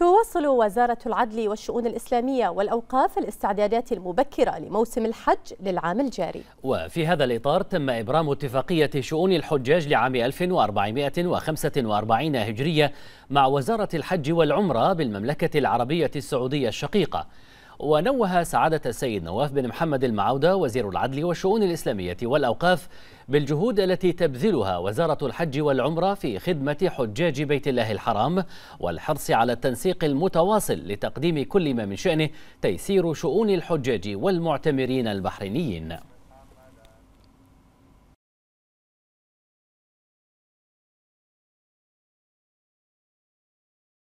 تواصل وزارة العدل والشؤون الإسلامية والأوقاف الاستعدادات المبكرة لموسم الحج للعام الجاري. وفي هذا الإطار تم إبرام اتفاقية شؤون الحجاج لعام 1445 هجرية مع وزارة الحج والعمرة بالمملكة العربية السعودية الشقيقة. ونوه سعادة السيد نواف بن محمد المعودة وزير العدل والشؤون الإسلامية والأوقاف بالجهود التي تبذلها وزارة الحج والعمرة في خدمة حجاج بيت الله الحرام والحرص على التنسيق المتواصل لتقديم كل ما من شأنه تيسير شؤون الحجاج والمعتمرين البحرينيين.